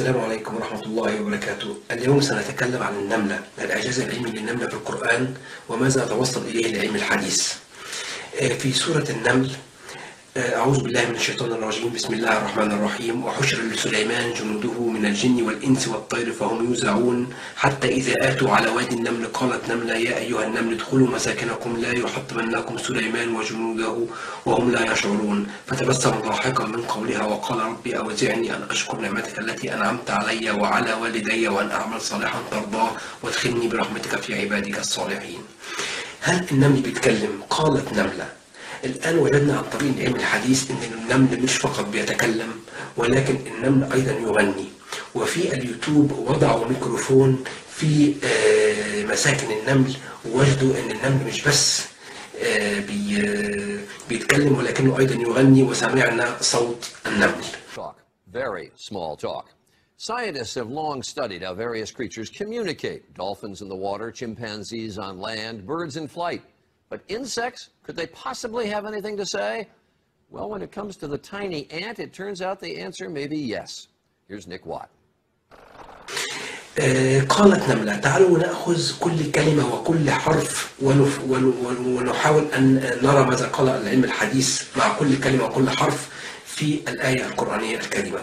السلام عليكم ورحمة الله وبركاته. اليوم سنتكلم عن النملة الإعجاز العلمي للنملة في القرآن وماذا توصل إليه العلم الحديث. آه، في سورة النمل أعوذ بالله من الشيطان الرجيم. بسم الله الرحمن الرحيم. وحشر لسليمان جنوده من الجن والإنس والطير فهم يوزعون. حتى إذا آتوا على وادي النمل قالت نملة يا أيها النمل ادخلوا مساكنكم. لا يحطمنكم سليمان وجنوده وهم لا يشعرون. فتبسم ضاحكا من قولها وقال ربي أوزعني أن أشكر نعمتك التي أنعمت علي وعلى والدي وأن أعمل صالحا ترضاه وادخلني برحمتك في عبادك الصالحين. هل النمل بيتكلم؟ قالت نملة. الآن وجدنا عن طريق العلم الحديث أن النمل مش فقط بيتكلم ولكن النمل أيضا يغني وفي اليوتيوب وضعوا ميكروفون في آه، مساكن النمل ووجدوا أن النمل مش بس آه، آه، بيتكلم ولكنه أيضا يغني وسمعنا صوت النمل very small talk. Scientists have long studied how various creatures communicate dolphins in the water, chimpanzees on land, birds in flight. But insects, could they possibly have anything to say? Well, when it comes to the tiny ant, it turns out the answer may be yes. Here's Nick Watt. آه، قالت نملة تعالوا نأخذ كل كلمة وكل حرف ونف- ون- ون- ونحاول أن نرى ماذا قال العلم الحديث مع كل كلمة وكل حرف في الآية القرآنية الكريمة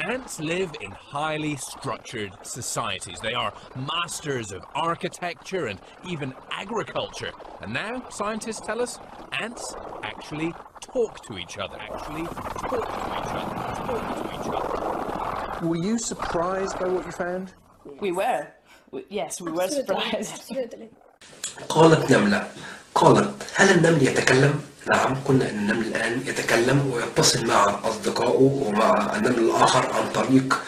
Ants live in highly structured societies. They are masters of architecture and even agriculture. And now scientists tell us ants actually talk to each other. Actually talk to each other. Talk to each other. Were you surprised by what you found? We were. We- Yes, we were Absolutely. surprised. Absolutely. قالت نملة قالت هل النمل يتكلم؟ نعم قلنا أن النمل الآن يتكلم ويتصل مع أصدقائه ومع النمل الآخر عن طريق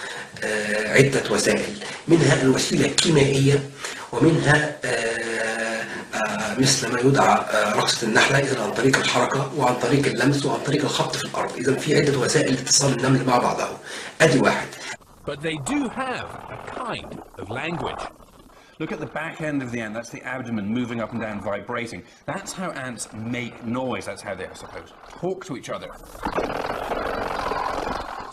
آه، عدة وسائل منها الوسيلة الكيميائية ومنها آه، آه، مثل ما يدعى رقصة النحلة إذا عن طريق الحركة وعن طريق اللمس وعن طريق الخبط في الأرض. إذا في عدة وسائل لاتصال النمل مع بعضه أدي واحد. But they do have a kind of language. Look at the back end of the ant. That's the abdomen moving up and down, vibrating. That's how ants make noise. That's how they, I suppose, talk to each other.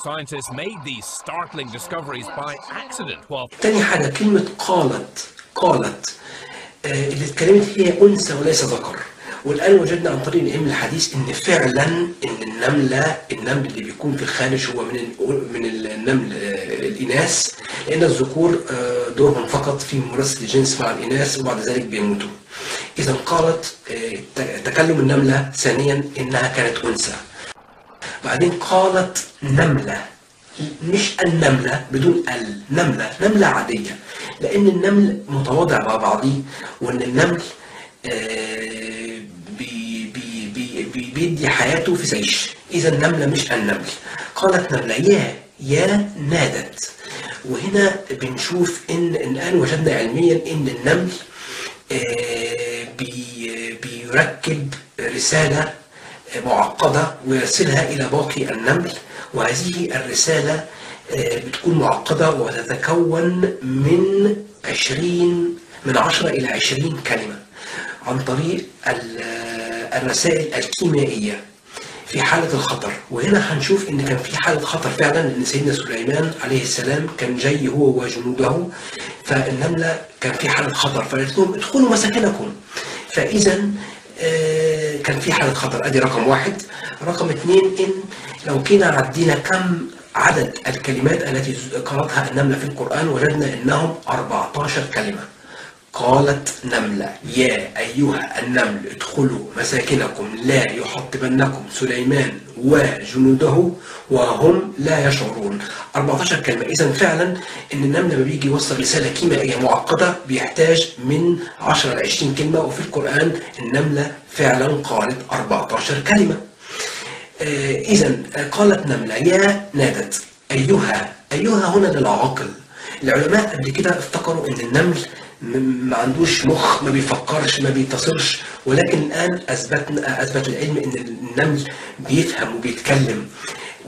Scientists made these startling discoveries by accident while تاني حاجة كلمة قالت قالت آه، اللي اتكلمت هي أنثى وليس ذكر والآن وجدنا عن طريق العلم الحديث إن فعلا إن النملة النمل اللي بيكون في الخارج هو من ال- من النمل آه، الإناث لأن الذكور آه، دورهم فقط في ممارسة الجنس مع الإناث وبعد ذلك بيموتوا. إذا قالت آه، تكلم النملة ثانيا إنها كانت أنثى. بعدين قالت نملة. مش النملة بدون ال نملة نملة عادية. لأن النمل متواضع مع بعضيه وأن النمل آه، بي بي بي بي بيدي حياته في عيش إذا النملة مش النمل. قالت نملة يا يا نادت. وهنا بنشوف إن الآن وجدنا علميا إن النمل آه، بي بيركب رسالة معقدة ويرسلها إلى باقي النمل. وهذه الرسالة آه، بتكون معقدة وتتكون من عشرين من عشرة إلى عشرين كلمة عن طريق آه، الرسائل الكيميائية. في حالة الخطر وهنا هنشوف إن كان في حالة خطر فعلا ان سيدنا سليمان عليه السلام كان جاي هو وجنوده فالنملة كان في حالة خطر فقالت لهم ادخلوا مساكنكم. فاذا آه، كان في حالة خطر. أدي رقم واحد. رقم اثنين إن لو كنا عدينا كم عدد الكلمات التي قالتها النملة في القرآن وجدنا إنهم 14 كلمة. قالت نملة. يا أيها النمل ادخلوا مساكنكم لا يحطمنكم سليمان وجنوده وهم لا يشعرون. 14 كلمة. إذا فعلا إن النمل لما بيجي يوصل رسالة كيميائية معقدة بيحتاج من 10 ل 20 كلمة. وفي القرآن النملة فعلا قالت 14 كلمة. إذا قالت نملة يا نادت أيها أيها هنا للعاقل. العلماء قبل كده افتكروا إن النمل ما عندوش مخ ما بيفكرش ما بيتصلش. ولكن الآن أثبتنا أثبت العلم إن النمل بيفهم وبيتكلم.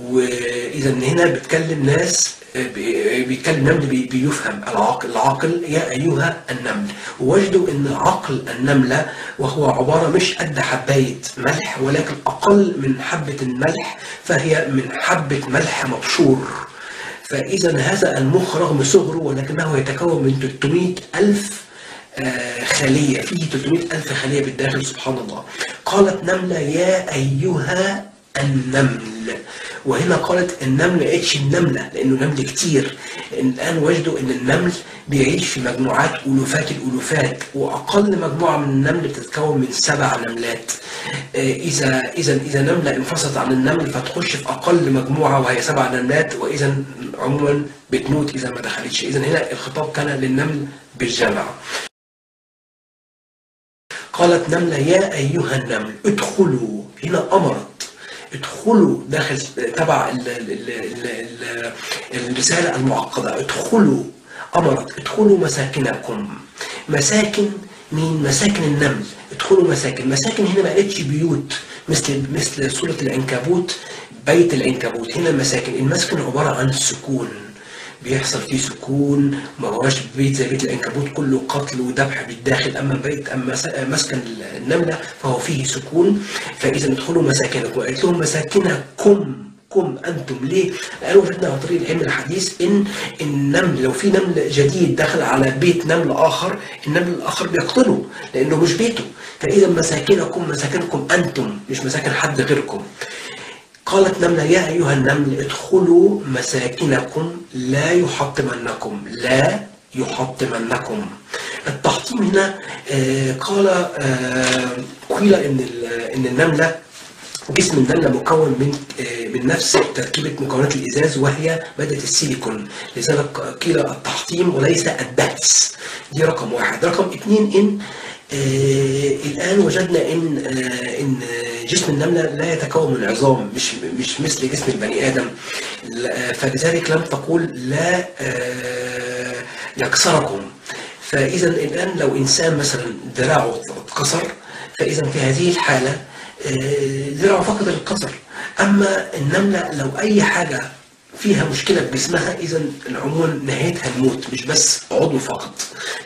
وإذا هنا بيتكلم ناس بي- بيتكلم نمل بي- بيفهم. العاقل العاقل يا أيها النمل. ووجدوا إن عقل النملة وهو عبارة مش قد حباية ملح ولكن أقل من حبة الملح فهي من حبة ملح مبشور. فإذا هذا المخ رغم صغره ولكنه يتكون من 300 ألف آه، خلية. فيه 300 ألف خلية بالداخل سبحان الله. قالت نملة يا أيها النمل. وهنا قالت النمل قالتش النملة لأنه نمل كتير. الآن وجدوا أن النمل بيعيش في مجموعات ألوفات الألوفات وأقل مجموعة من النمل بتتكون من سبع نملات. آه، إذا إذا إذا نملة انفصلت عن النمل فتخش في أقل مجموعة وهي سبع نملات وإذا عموما بتموت إذا ما دخلتش. إذا هنا الخطاب كان للنمل بالجمع. قالت نملة يا أيها النمل ادخلوا هنا أمرت ادخلوا داخل تبع ال- ال- ال- ال- ال- الرسالة المعقدة. ادخلوا أمرت ادخلوا مساكنكم. مساكن مين؟ مساكن النمل. ادخلوا مساكن. مساكن هنا ما قالتش بيوت مثل مثل سورة العنكبوت بيت العنكبوت. هنا مساكن. المسكن عبارة عن سكون. بيحصل فيه سكون ما هوش بيت زي بيت العنكبوت كله قتل وذبح بالداخل. أما بيت أما مسكن النملة فهو فيه سكون. فإذا ادخلوا مساكنكم. قالت لهم مساكنكم كم أنتم ليه؟ قالوا وجدنا عن طريق العلم الحديث إن النمل لو في نمل جديد دخل على بيت نمل آخر النمل الآخر بيقتله لأنه مش بيته. فإذا مساكنكم مساكنكم أنتم مش مساكن حد غيركم. قالت نملة يا أيها النمل ادخلوا مساكنكم لا يحطمنكم لا يحطمنكم. التحطيم هنا آه، قال آه، قيل إن إن النملة جسم النملة مكون من آه، من نفس تركيبة مكونات الإزاز وهي مادة السيليكون. لذلك قيل التحطيم وليس الدهس دي رقم واحد. رقم اثنين إن آه الآن وجدنا إن آه إن جسم النملة لا يتكون من عظام مش مش مثل جسم البني آدم. لا- فلذلك لم تقول لا آه يكسركم. فإذا الآن لو إنسان مثلا ذراعه اتكسر فإذا في هذه الحالة آه، ذراعه فقد الكسر أما النملة لو أي حاجة فيها مشكلة بجسمها إذا عموما نهايتها الموت مش بس عضو فقط.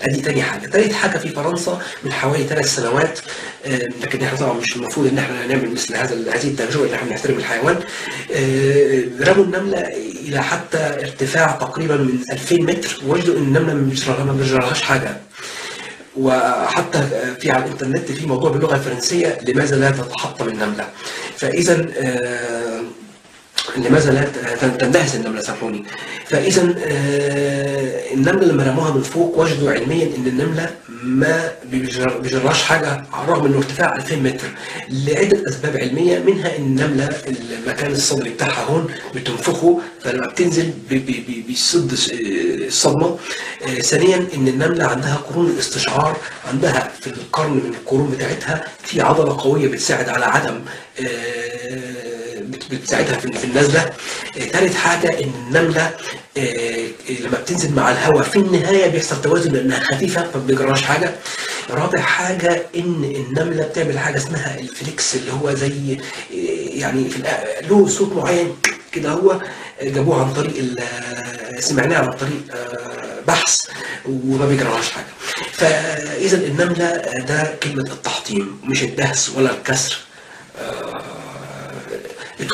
ادي تاني حاجة. تالت حاجة في فرنسا من حوالي ثلاث سنوات آه، لكن إحنا طبعا مش المفروض إن إحنا نعمل مثل هذا هذه التجربة ان إحنا نحترم الحيوان. آه، رموا النملة إلى حتى ارتفاع تقريبا من 2000 متر ووجدوا إن النملة مش ما بيجرالهاش حاجة. وحتى في على الإنترنت في موضوع باللغة الفرنسية لماذا لا تتحطم النملة؟ فاذا آه، لماذا لا تندهس النملة سامحوني. فاذا آه، النملة لما رموها من فوق وجدوا علميا إن النملة ما بيجر- بيجراش حاجة على الرغم إنه ارتفاع 2000 متر. لعدة أسباب علمية منها إن النملة المكان الصدري بتاعها هون بتنفخه فلما بتنزل بي- بي- بي- بيصد س- الصدمة. آه، ثانيا إن النملة عندها قرون الاستشعار عندها في القرن من القرون بتاعتها في عضلة قوية بتساعد على عدم آه، بتساعدها في النزله آه، ثالث حاجة ان النملة آه، لما بتنزل مع الهواء في النهاية بيحصل توازن لأنها خفيفة فما بيجراش حاجة. رابع حاجة إن النملة بتعمل حاجة اسمها الفليكس اللي هو زي آه، يعني في له صوت معين كده هو جابوه عن طريق سمعناه عن طريق آه، بحث وما بيجراش حاجة. فإذا النملة ده كلمة التحطيم مش الدهس ولا الكسر.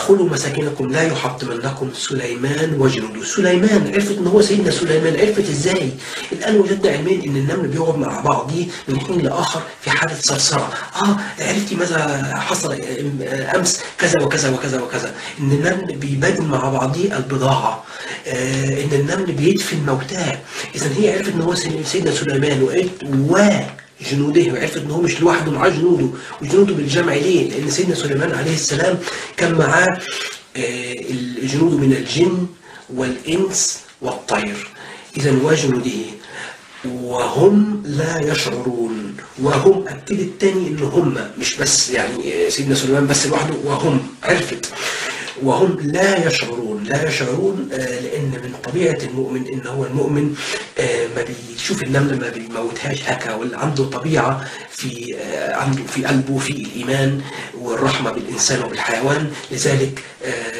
ادخلوا مساكنكم لا يحطمنكم سليمان وجنوده سليمان عرفت إن هو سيدنا سليمان عرفت إزاي؟ الآن وجدنا علميا إن النمل بيقعد مع بعضيه من حين لآخر في حاله ثرثره آه عرفتي ماذا حصل أمس؟ كذا وكذا وكذا وكذا. إن النمل بيبادل مع بعضيه البضاعة. آه إن النمل بيدفن موتاه. اذا هي عرفت إن هو سيدنا سليمان وقالت و جنوده وعرفت إن هو مش لوحده معاه جنوده وجنوده بالجمع ليه؟ لأن سيدنا سليمان عليه السلام كان معاه آه، الجنود من الجن والإنس والطير. إذا وجنوده وهم لا يشعرون. وهم أكد التاني إن هم مش بس يعني سيدنا سليمان بس لوحده وهم عرفت. وهم لا يشعرون لا يشعرون آه، لأن من طبيعة المؤمن إن هو المؤمن آه، ما بيشوف النمله ما بيموتهاش هكا ولا عنده طبيعة في آه، عنده في قلبه في الإيمان والرحمة بالإنسان وبالحيوان. لذلك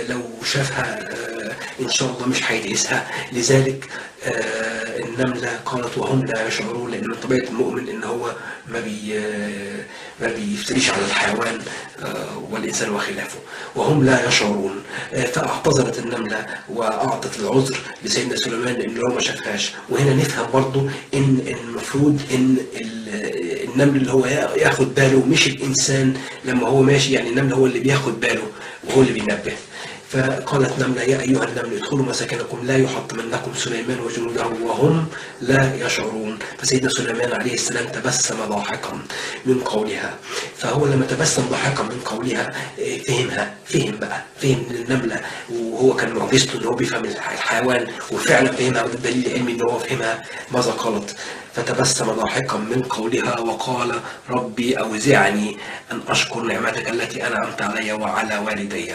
لو شافها إن شاء الله مش هيدهسها. لذلك النملة قالت وهم لا يشعرون لأن من طبيعة المؤمن إن هو ما بي ما بيفتريش على الحيوان آه، والإنسان الإنسان وخلافه. وهم لا يشعرون. آه، فاعتذرت النملة وأعطت العذر لسيدنا سليمان إن هو ما شافهاش. وهنا نفهم برضو إن المفروض إن ال- النمل اللي هو يا- ياخد باله مش الإنسان لما هو ماشي يعني النمل هو اللي بياخد باله وهو اللي بينبه. فقالت نملة يا أيها النمل ادخلوا مساكنكم لا يحطمنكم سليمان وجنوده وهم لا يشعرون. فسيدنا سليمان عليه السلام تبسم ضاحكا من قولها. فهو لما تبسم ضاحكا من قولها فهمها فهم بقى فهم النملة وهو كان معجزته إن هو بيفهم الح- الحيوان وفعلا فهمها وده دليل علمي إن هو فهمها. ماذا قالت؟ فتبسم ضاحكا من قولها وقال ربي أوزعني أن أشكر نعمتك التي أنعمت علي وعلى والدي.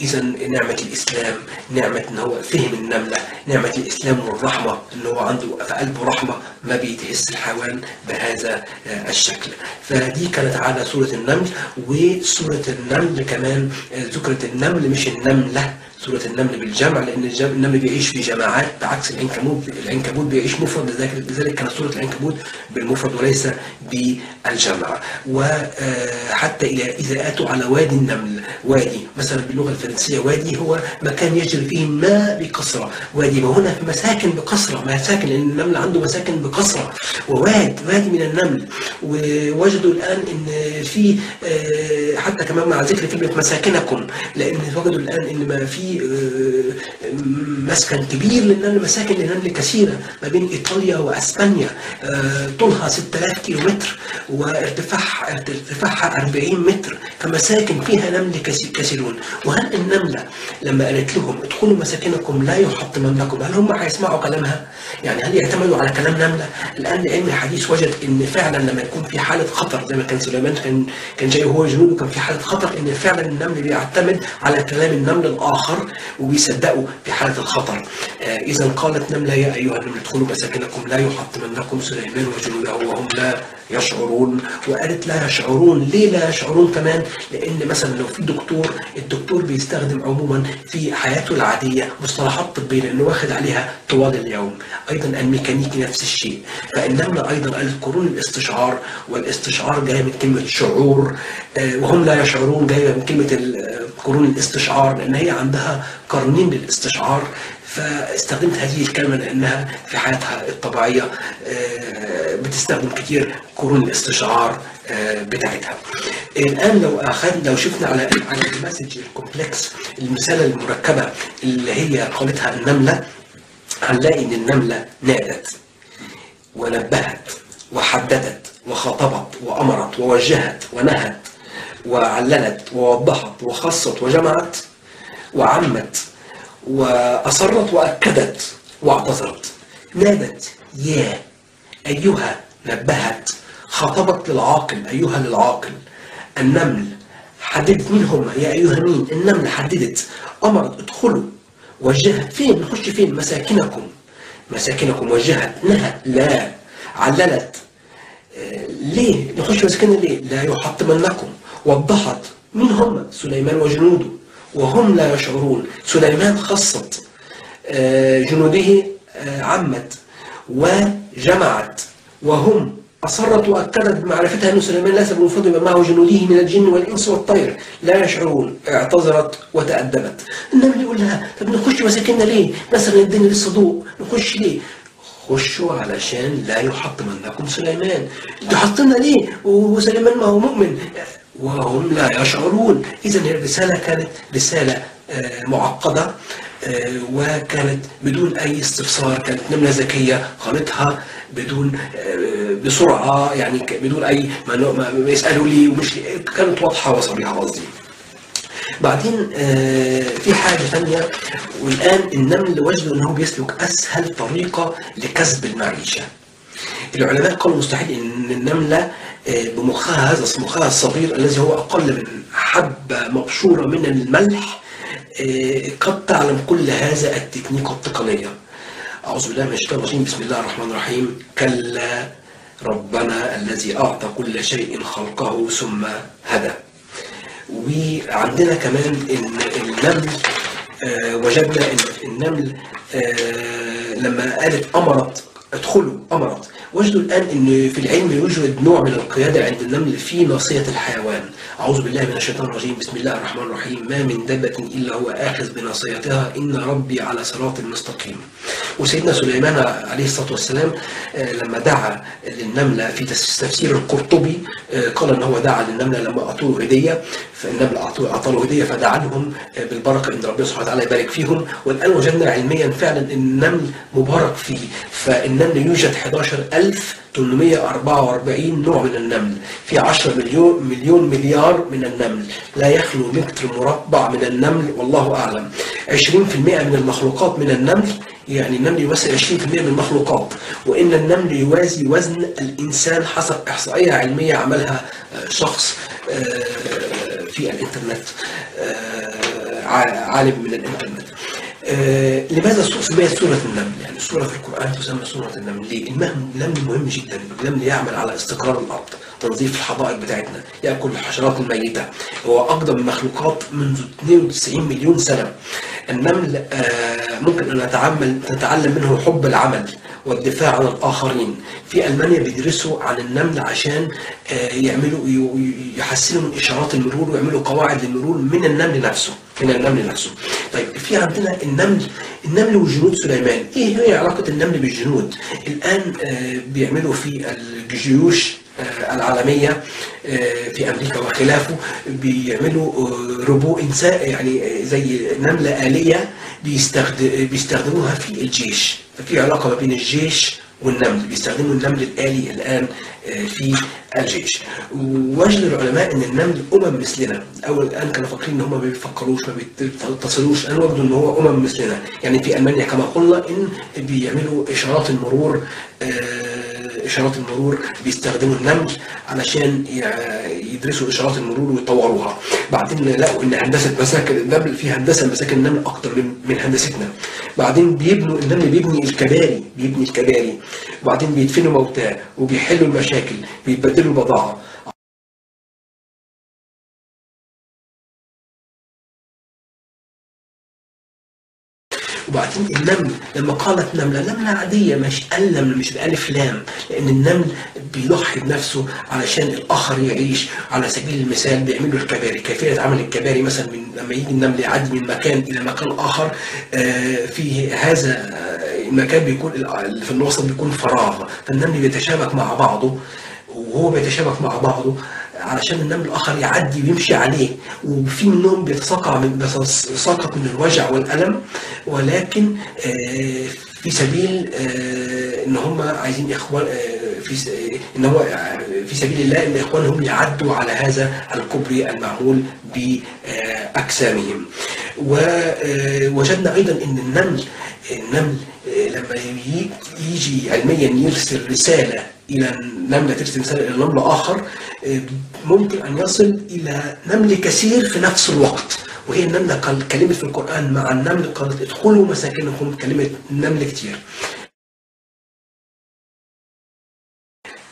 إذا نعمة الإسلام نعمة إن هو فهم النملة نعمة الإسلام والرحمة إن هو عنده في قلبه رحمة ما بيتهز الحيوان بهذا آه، الشكل. فدي كانت على سورة النمل وسورة النمل كمان آه، ذكرت النمل مش النملة. سورة النمل بالجمع لأن النمل بيعيش في جماعات بعكس العنكبوت العنكبوت بيعيش مفرد لذلك كانت سورة العنكبوت بالمفرد وليس بالجمع. وحتى إذا أتوا على وادي النمل وادي مثلا باللغة الفرنسية وادي هو مكان يجري فيه الماء بكثرة. وادي وهنا في مساكن بكثرة مساكن لأن النمل عنده مساكن بكثرة. وواد وادي من النمل. ووجدوا الآن إن في آه، حتى كمان مع ذكر كلمة مساكنكم لأن وجدوا الآن إن ما في آه، مسكن كبير للنمل مساكن للنمل كثيرة ما بين إيطاليا وأسبانيا آه، طولها 6000 كيلو متر وارتفاعها ارتفاعها 40 متر فمساكن فيها نمل كثي- كثيرون وهل النملة لما قالت لهم ادخلوا مساكنكم لا يحطمنكم هل هم هيسمعوا كلامها؟ يعني هل يعتمدوا على كلام نملة؟ الآن علم الحديث وجد إن فعلا لما يكون في حالة خطر زي ما كان سليمان كان كان جاي هو جنوده كان في حالة خطر إن فعلا النمل بيعتمد على كلام النمل الآخر وبيصدقوا في حالة الخطر. آه إذا قالت نملة يا أيها النمل ادخلوا مساكنكم لا يحطمنكم سليمان وجنوده وهم لا يشعرون. وقالت لا يشعرون. ليه لا يشعرون كمان؟ لأن مثلا لو في دكتور الدكتور بيستخدم عموما في حياته العادية مصطلحات طبية لأنه واخد عليها طوال اليوم. أيضا الميكانيكي نفس الشيء. فالنمله أيضا قالت قرون الاستشعار والإستشعار جاي من كلمة شعور. آه، وهم لا يشعرون جاية من كلمة ال- قرون الاستشعار لأن هي عندها قرنين للاستشعار فاستخدمت هذه الكلمة لأنها في حياتها الطبيعية آه، بتستخدم كتير قرون الاستشعار آه، بتاعتها. الآن لو أخذنا لو شفنا على على ال message ال complex الرسالة المركبة اللي هي قالتها النملة هنلاقي إن النملة نادت ونبهت وحددت وخاطبت وأمرت ووجهت ونهت وعللت ووضحت وخصت وجمعت وعمت وأصرت وأكدت واعتذرت. نادت يا أيها نبهت. خاطبت للعاقل. أيها للعاقل. النمل. حددت مين هم يا أيها مين النمل حددت. أمرت. ادخلوا. وجهت. فين؟ نخش فين؟ مساكنكم. مساكنكم. وجهت. نهت. لا. عللت. آه، ليه؟ نخش مساكننا ليه؟ لا يحطمنكم. وضحت مين هم؟ سليمان وجنوده. وهم لا يشعرون. سليمان خصت آه، جنوده آه، عمت وجمعت. وهم أصرت وأكدت بمعرفتها أن سليمان ليس يبقى معه جنوده من الجن والإنس والطير. لا يشعرون. اعتذرت وتأدبت. النبي يقول لها طب نخش مساكننا ليه؟ مثلا الدنيا لسه ضوء نخش ليه؟ خشوا علشان لا يحطمنكم سليمان. يحطمنا ليه؟ وسليمان ما هو مؤمن. وهم لا يشعرون. إذا الرسالة كانت رسالة آه، معقدة آه، وكانت بدون أي استفسار كانت نملة ذكية قالتها بدون آه، بسرعة يعني بدون أي ما يسألوا لي ومش كانت واضحة وصريحة قصدي. بعدين في حاجة ثانية والآن النمل وجدوا أنه بيسلك أسهل طريقة لكسب المعيشة. العلماء قالوا مستحيل إن النملة بمخها هذا مخها الصغير الذي هو أقل من حبة مبشورة من الملح آه، قد تعلم كل هذا التكنيك التقنية. أعوذ بالله من الشيطان الرجيم. بسم الله الرحمن الرحيم. كلا ربنا الذي أعطى كل شيء خلقه ثم هدى. وعندنا كمان إن النمل آه، وجدنا إن النمل آه، لما قالت أمرت ادخلوا أمرت. وجدوا الآن أن في العلم يوجد نوع من القيادة عند النمل في ناصية الحيوان. أعوذ بالله من الشيطان الرجيم. بسم الله الرحمن الرحيم. ما من دابة إلا هو آخذ بناصيتها. إن ربي على صراط مستقيم. وسيدنا سليمان عليه الصلاة والسلام آه، لما دعا للنملة في تفسير القرطبي آه، قال أن هو دعا للنملة لما أعطوه هدية أعطوه أعطى له هدية فدعا لهم آه، بالبركة إن ربنا سبحانه وتعالى يبارك فيهم. والآن وجدنا علميا فعلا أن النمل مبارك فيه. فالنمل يوجد 11844 نوع من النمل. في 10 مليون مليون مليار من النمل. لا يخلو متر مربع من النمل والله أعلم. 20% من المخلوقات من النمل يعني النمل يمثل 20% من المخلوقات. وإن النمل يوازي وزن الإنسان حسب إحصائية علمية عملها آه، شخص آه، في الإنترنت آه، عالم من الإنترنت. آه، لماذا سميت سورة النمل؟ يعني سورة في القرآن تسمى سورة النمل، ليه؟ النمل مهم جدا، النمل يعمل على استقرار الأرض، تنظيف الحدائق بتاعتنا، يأكل الحشرات الميتة، هو أقدم المخلوقات منذ 92 مليون سنة. النمل آه، ممكن أن نتعمل نتعلم منه حب العمل والدفاع عن الآخرين. في ألمانيا بيدرسوا عن النمل عشان آه، يعملوا يحسنوا من إشارات المرور ويعملوا قواعد للمرور من النمل نفسه. من النمل نفسه. طيب في عندنا النمل النمل وجنود سليمان، إيه هي علاقة النمل بالجنود؟ الآن آه، بيعملوا في الجيوش آه، العالمية آه، في أمريكا وخلافه بيعملوا روبو إنسان يعني زي نملة آلية بيستخد- بيستخدموها في الجيش ففي علاقة ما بين الجيش والنمل بيستخدموا النمل الآلي الآن آه، في الجيش. ووجد العلماء إن النمل أمم مثلنا. أول الآن كانوا فاكرين إن هم ما بيفكروش ما بيتصلوش. الان وجدوا إن هو أمم مثلنا. يعني في ألمانيا كما قلنا إن بيعملوا إشارات المرور آه، إشارات المرور بيستخدموا النمل علشان يدرسوا إشارات المرور ويطوروها. بعدين لقوا إن هندسة مساكن النمل في هندسة مساكن النمل أكتر من هندستنا. بعدين بيبنوا النمل بيبني الكباري بيبني الكباري. وبعدين بيدفنوا موتاه وبيحلوا المشاكل بيبدلوا البضاعه النمل لما قالت نملة نملة عادية مش النمل مش بألف لام لأن النمل بيضحي بنفسه علشان الآخر يعيش. على سبيل المثال بيعملوا الكباري كيفية عمل الكباري مثلا من لما يجي النمل يعدي من مكان إلى مكان آخر آه، في هذا آه، المكان بيكون في الوسط بيكون فراغ. فالنمل بيتشابك مع بعضه وهو بيتشابك مع بعضه. علشان النمل الآخر يعدي ويمشي عليه. وفي منهم بيتساقط من بيتساقط من الوجع والألم. ولكن آه، في سبيل آه، إن هم عايزين إخوان آه، في إن هو في سبيل الله إن إخوانهم يعدوا على هذا الكوبري المعمول باجسامهم ووجدنا أيضا إن النمل النمل لما يجي علميا يرسل رسالة إلى نملة ترسل رسالة إلى نمل آخر آه، ممكن أن يصل إلى نمل كثير في نفس الوقت. وهي النمله قال كلمة في القرآن مع النمل قالت ادخلوا مساكنكم كلمة نمل كتير.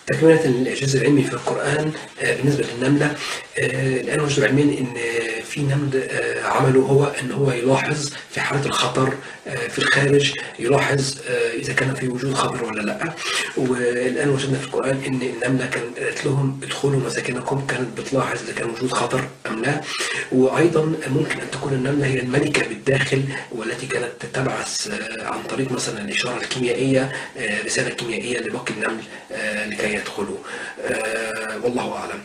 تكملة الإعجاز العلمي في القرآن آه، بالنسبة للنملة آه، الآن وجدوا علميا آه، في نمل آه، عمله هو إن هو يلاحظ في حالة الخطر آه، في الخارج يلاحظ آه، إذا كان في وجود خطر ولا لأ. والآن وجدنا في القرآن إن النملة كان قالت لهم ادخلوا مساكنكم كانت بتلاحظ إذا كان وجود خطر أم لا. وأيضا ممكن أن تكون النملة هي الملكة بالداخل والتي كانت تبعث عن طريق مثلا الإشارة الكيميائية آه، رسالة كيميائية لباقي النمل لكي يدخلوا. والله أعلم.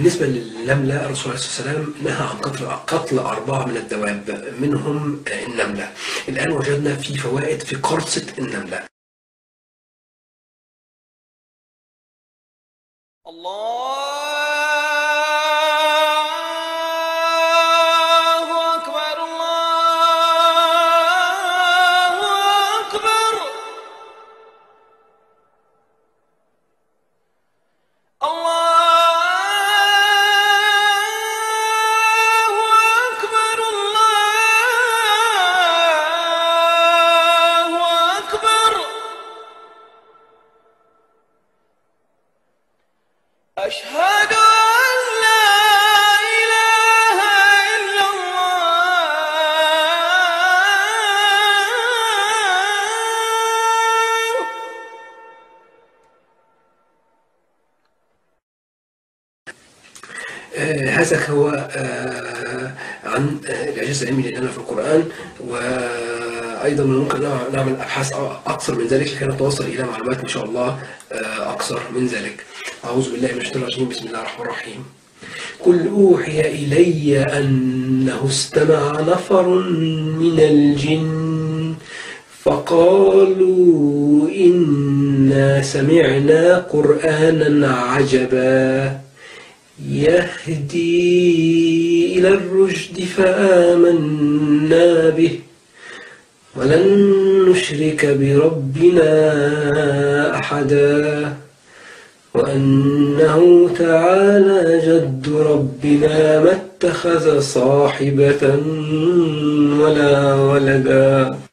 بالنسبة للنملة الرسول عليه الصلاة والسلام نهى عن قتل قتل أربعة من الدواب منهم النملة. الآن وجدنا في فوائد في قرصة النملة. أشهد أن لا إله إلا الله. آه، هذا هو آه، عن آه، الإعجاز العلمي للنملة في القرآن وأيضا ممكن نع- نعمل أبحاث أ- أكثر من ذلك لكي نتوصل إلى معلومات إن شاء الله آه، أكثر من ذلك. أعوذ بالله من الشيطان الرجيم. بسم الله الرحمن الرحيم. قل أوحي إلي أنه استمع نفر من الجن فقالوا إنا سمعنا قرآنا عجبا يهدي إلى الرشد فآمنا به. ولن نشرك بربنا أحدا. وأنه تعالى جد ربنا ما اتخذ صاحبة ولا ولدا.